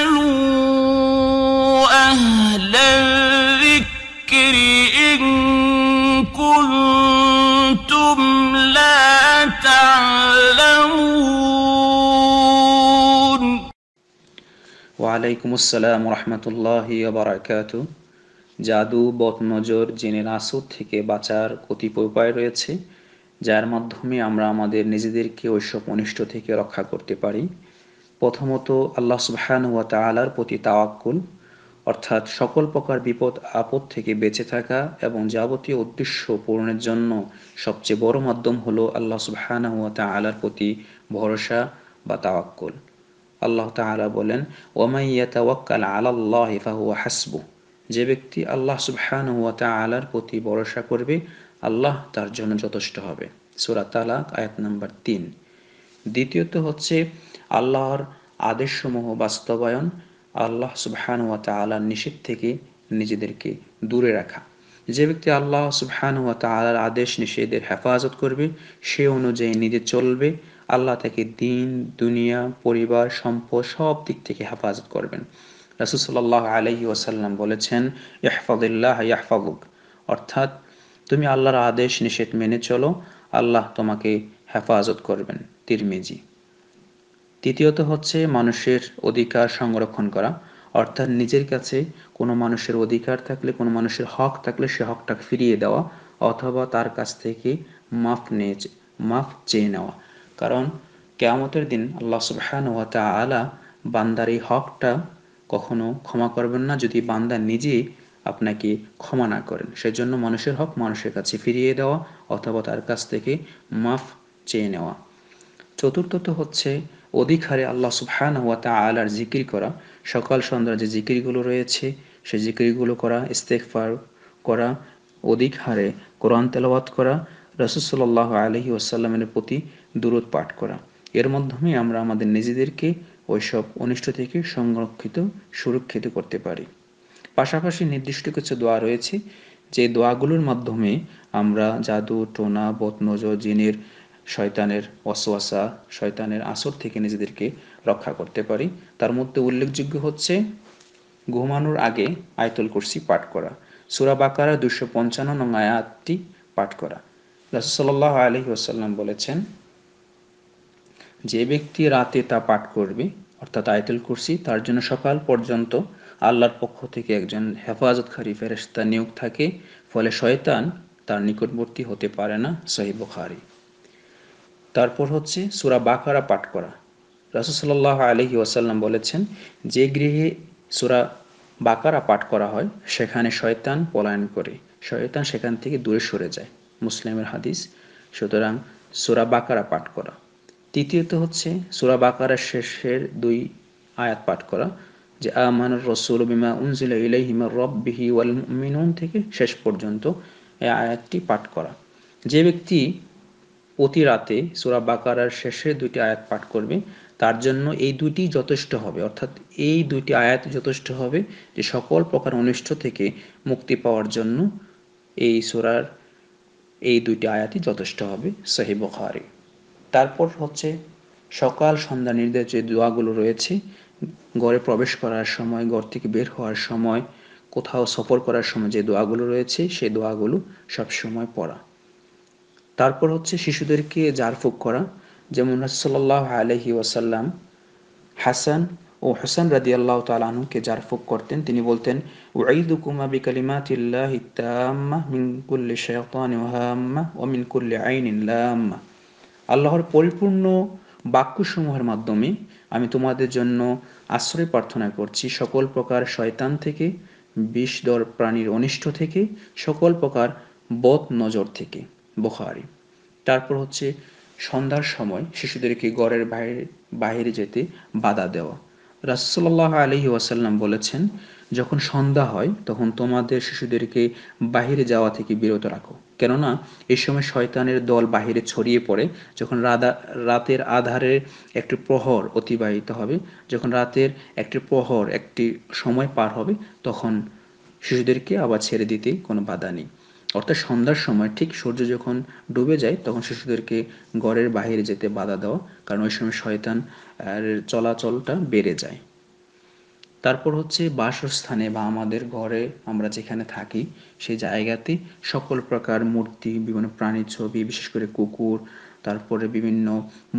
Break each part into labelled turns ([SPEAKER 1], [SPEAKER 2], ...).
[SPEAKER 1] فاسألوا أهل الذكر إن كنتم لا تعلمون
[SPEAKER 2] ওয়ালাইকুম আসসালাম রহমতুল্লাহ বারাকাত জাদু বদনজর জেনের আসর থেকে বাঁচার কতিপয় উপায় রয়েছে যার মাধ্যমে আমরা আমাদের নিজেদেরকে ওইসব অনিষ্ট থেকে রক্ষা করতে পারি প্রথমত আল্লাহ সুবহান ওয়া তাআলার প্রতি তাওয়াক্কুল, অর্থাৎ সকল প্রকার বিপদ, আপদ থেকে বেঁচে থাকা এবং যাবতীয় উদ্দেশ্য পূরণের জন্য সবচেয়ে বড় মাধ্যম হলো আল্লাহ সুবহান ওয়া তাআলার প্রতি ভরসা বা তাওয়াক্কুল। আল্লাহ তাআলা বলেন ওয়ামাই ইয়াতাওয়াক্কাল আলাল্লাহি ফাহুয়া হাসবু যে ব্যক্তি আল্লাহ সুবহানাহু ওয়া তাআলার প্রতি ভরসা করবে, আল্লাহ তার জন্য যথেষ্ট হবে। সূরা তালাক আয়াত নাম্বার তিন। দ্বিতীয়ত হচ্ছে আল্লাহর আদেশসমূহ বাস্তবায়ন, আল্লাহ সুবহানাহু ওয়া তাআলার নিষেধ থেকে নিজেদেরকে দূরে রাখা। যে ব্যক্তি আল্লাহ সুবহানাহু ওয়া তাআলার আদেশ, নিষেধের হেফাজত করবে, সে অনুযায়ী নিজে চলবে, আল্লাহ তাকে দিন, দুনিয়া, পরিবার, সম্পদ সব দিক থেকে হেফাজত করবেন। রাসুল সাল্লাহ আলহি ওয়াসাল্লাম বলেছেন ইহফাদুল্লাহ ইয়াহফাবুক অর্থাৎ, তুমি আল্লাহর আদেশ, নিষেধ মেনে চলো, আল্লাহ তোমাকে হেফাজত করবেন। তিরমিজি তৃতীয়ত হচ্ছে মানুষের অধিকার সংরক্ষণ করা, অর্থাৎ নিজের কাছে কোনো মানুষের অধিকার থাকলে, কোনো মানুষের হক থাকলে সে হকটা ফিরিয়ে দেওয়া অথবা তার কাছ থেকে মাফ নিয়ে মাফ চেয়ে নেওয়া। কারণ কেয়ামতের দিন আল্লাহ সুবহান ওয়া তাআলা বান্দার এই হকটা কখনো ক্ষমা করবেন না যদি বান্দা নিজেই আপনাকে ক্ষমা না করেন। সেজন্য মানুষের হক মানুষের কাছে ফিরিয়ে দেওয়া অথবা তার কাছ থেকে মাফ চেয়ে নেওয়া। চতুর্থত হচ্ছে অধিক হারে আল্লাহ সুবহান ওয়া তাআলার জিকির করা, সকাল সন্ধ্যার যে জিকিরগুলো রয়েছে সেই জিকিরগুলো করা, ইস্তেগফার করা অধিক হারে কোরআন তেলাওয়াত করা রসুসাল্লাহ আলহি ওয়াসাল্লামের প্রতি দূরত পাঠ করা। এর মাধ্যমে আমরা আমাদের নিজেদেরকে ওইসব অনিষ্ট থেকে সংরক্ষিত, সুরক্ষিত করতে পারি। পাশাপাশি নির্দিষ্ট কিছু দোয়া রয়েছে, যে দোয়াগুলোর মাধ্যমে আমরা জাদু, টোনা বতনজর জিনের শয়তানের অসওয়াসা শয়তানের আসর থেকে নিজেদেরকে রক্ষা করতে পারি। তার মধ্যে উল্লেখযোগ্য হচ্ছে ঘুমানোর আগে আয়তল কুরসি পাঠ করা। সুরা বাকারা দুশো পঞ্চান্ন নং আয়াতটি পাঠ করা। রাসুসাল্লাহ আলহি আসাল্লাম বলেছেন, যে ব্যক্তি রাতে তা পাঠ করবে, অর্থাৎ আয়তুল কুরসি, তার জন্য সকাল পর্যন্ত আল্লাহর পক্ষ থেকে একজন হেফাজতকারী ফেরেস্তা নিয়োগ থাকে। ফলে শয়তান তার নিকটবর্তী হতে পারে না। সহি তারপর হচ্ছে সুরা বাকারা পাঠ করা। রাসুসাল্লাহ আলহি ওয়াসাল্লাম বলেছেন, যে গৃহে সুরা বাকারা পাঠ করা হয়, সেখানে শয়তান পলায়ন করে। শয়তান সেখান থেকে দূরে সরে যায়। মুসলিমের হাদিস, সুতরাং সুরা বাকারা পাঠ করা। তৃতীয়ত হচ্ছে সুরা বাকারার শেষের দুই আয়াত পাঠ করা, যে আমানুর রসুল বিমা উনজিলা ইলাইহিমা রব্বিহি ওয়াল মিনুন থেকে শেষ পর্যন্ত এই আয়াতটি পাঠ করা। যে ব্যক্তি প্রতি রাতে সুরা বাকারার শেষে দুটি আয়াত পাঠ করবে। তার জন্য এই দুইটি যথেষ্ট হবে। অর্থাৎ এই দুটি আয়াত যথেষ্ট হবে যে সকল প্রকার অনিষ্ট থেকে মুক্তি পাওয়ার জন্য এই সুরার এই দুটি আয়াতই যথেষ্ট হবে সহি বখারি। তারপর হচ্ছে সকাল সন্ধ্যা নির্দেশ যে দোয়াগুলো রয়েছে, ঘরে প্রবেশ করার সময়, ঘর থেকে বের হওয়ার সময়, কোথাও সফর করার সময় যে দোয়াগুলো রয়েছে সেই দোয়াগুলো সবসময় পড়া। তারপর হচ্ছে শিশুদেরকে জারফুক করা, যেমন রাসল্লাহ আলহি ওয়াসাল্লাম হাসান ও হাসান রাদি আল্লাহ তালুকে জারফুক করতেন। তিনি বলতেন আইনিন আল্লাহর পরিপূর্ণ বাক্যসমূহের মাধ্যমে আমি তোমাদের জন্য আশ্রয় প্রার্থনা করছি। সকল প্রকার শয়তান থেকে বিষদর প্রাণীর অনিষ্ট থেকে, সকল প্রকার বদ নজর থেকে। বোখারি। তারপর হচ্ছে সন্ধ্যার সময় শিশুদেরকে গড়ের বাইরে বাইরে যেতে বাধা দেওয়া। রাসুল্লাহ আলহি ওয়াসাল্লাম বলেছেন, যখন সন্ধ্যা হয়, তখন তোমাদের শিশুদেরকে বাহিরে যাওয়া থেকে বিরত রাখো। কেননা, এই সময় শয়তানের দল বাহিরে ছড়িয়ে পড়ে, যখন রাদা রাতের আধারের একটি প্রহর অতিবাহিত হবে, যখন রাতের একটি প্রহর একটি সময় পার হবে, তখন শিশুদেরকে আবার ছেড়ে দিতে কোনো বাধা নেই। অর্থাৎ সন্ধ্যার সময় ঠিক সূর্য যখন ডুবে যায়, তখন শিশুদেরকে ঘরের বাইরে যেতে বাধা দেওয়া, কারণ ওই সময় শয়তান চলাচলটা বেড়ে যায়। তারপর হচ্ছে বাসস্থানে বা আমাদের ঘরে আমরা যেখানে থাকি, সেই জায়গাতে সকল প্রকার মূর্তি, বিভিন্ন প্রাণীর ছবি, বিশেষ করে কুকুর, তারপরে বিভিন্ন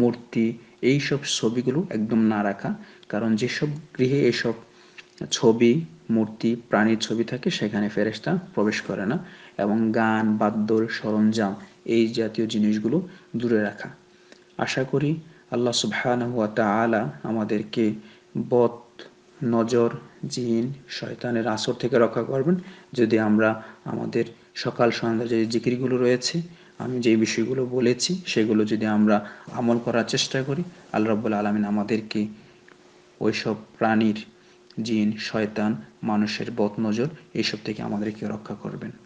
[SPEAKER 2] মূর্তি এই সব ছবিগুলো একদম না রাখা, কারণ যেসব গৃহে এসব ছবি, মূর্তি, প্রাণীর ছবি থাকে, সেখানে ফেরেস্তা প্রবেশ করে না। এবং গান, বাদ্যর সরঞ্জাম এই জাতীয় জিনিসগুলো দূরে রাখা। আশা করি আল্লাহ সুবহানাহু ওয়া তাআলা আমাদেরকে বদ, নজর, জিন, শয়তানের আসর থেকে রক্ষা করবেন। যদি আমরা আমাদের সকাল সন্ধ্যা যে জিকিরগুলো রয়েছে, আমি যে বিষয়গুলো বলেছি, সেগুলো যদি আমরা আমল করার চেষ্টা করি, আল্লাহ রাব্বুল আলামিন আমাদেরকে ওইসব প্রাণীর, জিন, শয়তান, মানুষের বদ, নজর, এইসব থেকে আমাদেরকে রক্ষা করবেন।